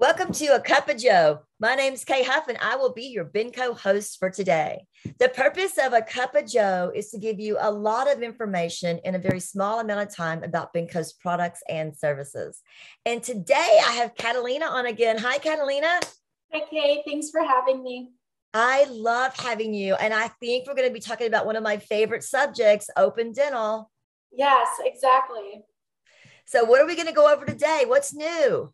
Welcome to A Cup of Joe. My name is Kay Huff, and I will be your Benco host for today. The purpose of A Cup of Joe is to give you a lot of information in a very small amount of time about Benco's products and services. And today I have Catalina on again. Hi, Catalina. Hi, Kay. Thanks for having me. I love having you. And I think we're going to be talking about one of my favorite subjects open dental. Yes, exactly. So, what are we going to go over today? What's new?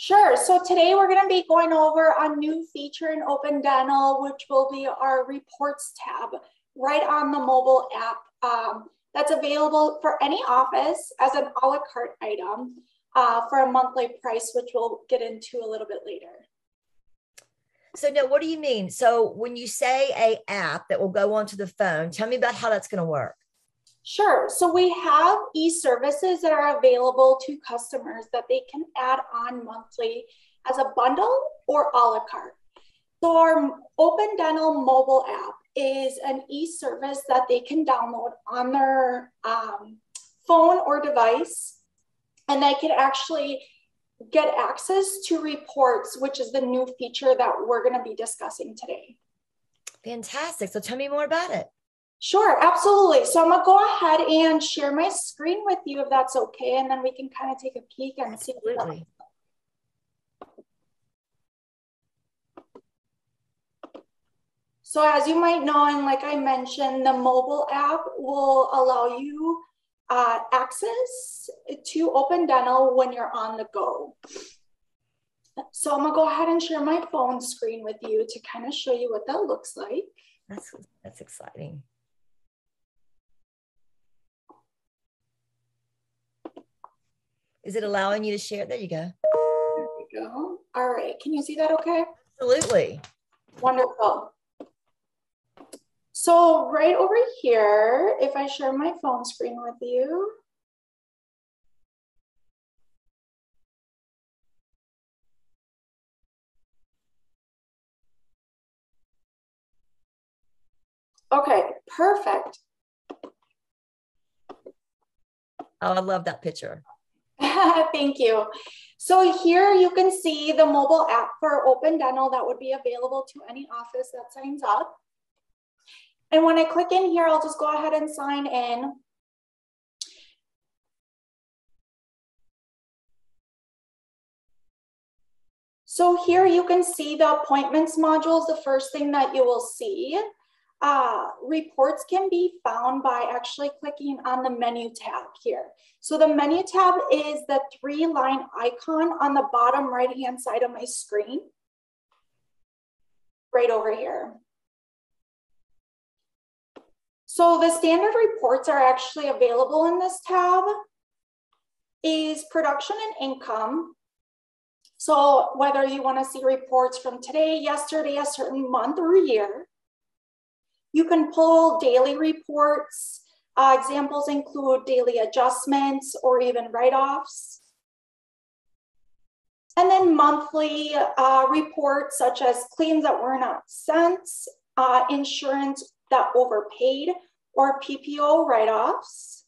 Sure. So today we're going to be going over a new feature in Open Dental, which will be our reports tab right on the mobile app. Um, that's available for any office as an a la carte item uh, for a monthly price, which we'll get into a little bit later. So now, what do you mean? So when you say a app that will go onto the phone, tell me about how that's going to work. Sure. So we have e-services that are available to customers that they can add on monthly as a bundle or a la carte. So our Open Dental mobile app is an e-service that they can download on their um, phone or device, and they can actually get access to reports, which is the new feature that we're going to be discussing today. Fantastic. So tell me more about it. Sure, absolutely. So I'm gonna go ahead and share my screen with you if that's okay, and then we can kind of take a peek and absolutely. see. So as you might know, and like I mentioned, the mobile app will allow you uh, access to Open Dental when you're on the go. So I'm gonna go ahead and share my phone screen with you to kind of show you what that looks like. That's, that's exciting. Is it allowing you to share? There you go. There we go. All right. Can you see that okay? Absolutely. Wonderful. So right over here, if I share my phone screen with you, Okay, perfect. Oh, I love that picture. Thank you. So here you can see the mobile app for Open Dental that would be available to any office that signs up. And when I click in here, I'll just go ahead and sign in. So here you can see the appointments modules, the first thing that you will see. Uh, reports can be found by actually clicking on the menu tab here. So the menu tab is the three line icon on the bottom right hand side of my screen, right over here. So the standard reports are actually available in this tab is production and income. So whether you wanna see reports from today, yesterday, a certain month or year, you can pull daily reports. Uh, examples include daily adjustments or even write-offs. And then monthly uh, reports such as claims that were not sent, uh, insurance that overpaid, or PPO write-offs.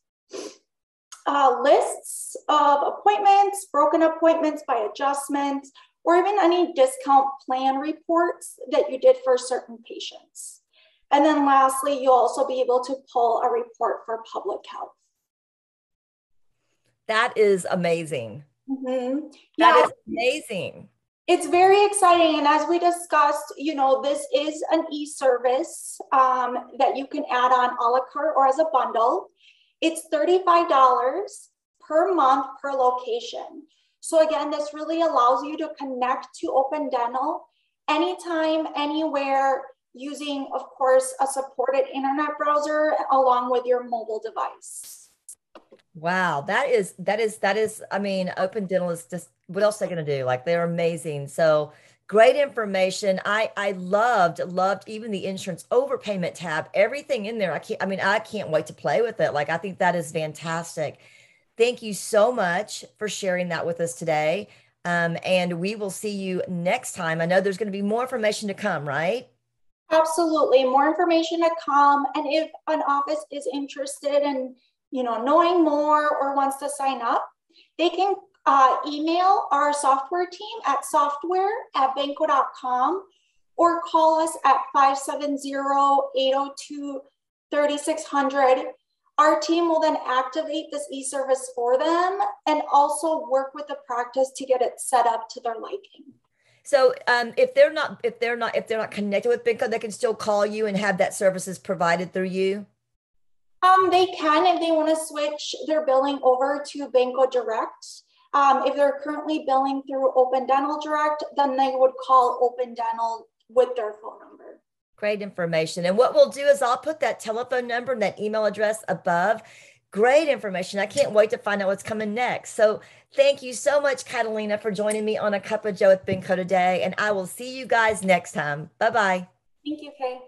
Uh, lists of appointments, broken appointments by adjustment, or even any discount plan reports that you did for certain patients. And then lastly, you'll also be able to pull a report for public health. That is amazing. Mm-hmm. That yeah, is amazing. It's very exciting. And as we discussed, you know, this is an e service um, that you can add on a la carte or as a bundle. It's $35 per month per location. So, again, this really allows you to connect to Open Dental anytime, anywhere using, of course, a supported internet browser along with your mobile device. Wow, that is that is that is. I mean, Open Dental is just what else are they going to do? Like they're amazing. So great information. I I loved loved even the insurance overpayment tab. Everything in there. I can't. I mean, I can't wait to play with it. Like I think that is fantastic. Thank you so much for sharing that with us today. Um, and we will see you next time. I know there's going to be more information to come, right? Absolutely. More information to come. And if an office is interested in, you know, knowing more or wants to sign up, they can uh, email our software team at software at benco.com or call us at 570-802-3600. Our team will then activate this e-service for them and also work with the practice to get it set up to their liking. So um, if they're not if they're not if they're not connected with Benco, they can still call you and have that services provided through you. Um, they can if they want to switch their billing over to Benco Direct. Um, if they're currently billing through Open Dental Direct, then they would call Open Dental with their phone number. Great information. And what we'll do is I'll put that telephone number and that email address above. Great information. I can't wait to find out what's coming next. So thank you so much, Catalina, for joining me on a cup of Joe with Benco today. And I will see you guys next time. Bye bye. Thank you, Kay.